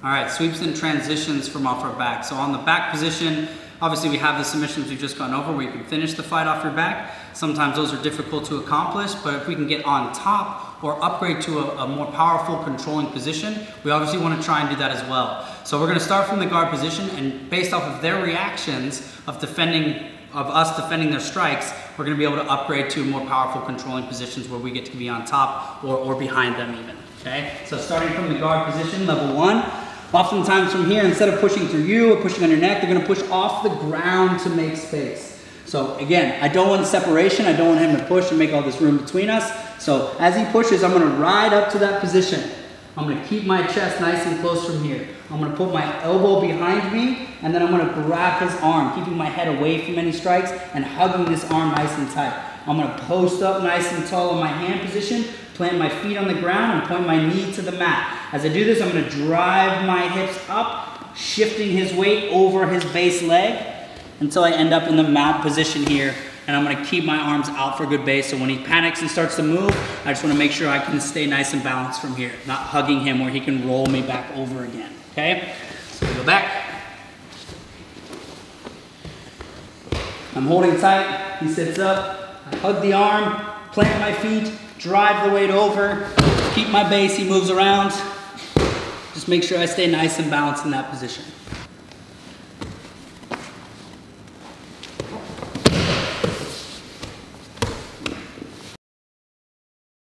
All right, sweeps and transitions from off our back. So on the back position, obviously we have the submissions we've just gone over where you can finish the fight off your back. Sometimes those are difficult to accomplish, but if we can get on top or upgrade to a, a more powerful controlling position, we obviously want to try and do that as well. So we're going to start from the guard position and based off of their reactions of defending of us defending their strikes, we're going to be able to upgrade to more powerful controlling positions where we get to be on top or, or behind them even. Okay, so starting from the guard position, level one, Oftentimes from here, instead of pushing through you or pushing on your neck, they're gonna push off the ground to make space. So again, I don't want separation. I don't want him to push and make all this room between us. So as he pushes, I'm gonna ride up to that position. I'm gonna keep my chest nice and close from here. I'm gonna put my elbow behind me, and then I'm gonna grab his arm, keeping my head away from any strikes and hugging this arm nice and tight. I'm gonna post up nice and tall in my hand position, plant my feet on the ground and point my knee to the mat. As I do this, I'm gonna drive my hips up, shifting his weight over his base leg until I end up in the mount position here. And I'm gonna keep my arms out for good base. So when he panics and starts to move, I just wanna make sure I can stay nice and balanced from here, not hugging him where he can roll me back over again, okay? So go back. I'm holding tight, he sits up, Hug the arm, plant my feet, drive the weight over, keep my base, he moves around. Just make sure I stay nice and balanced in that position.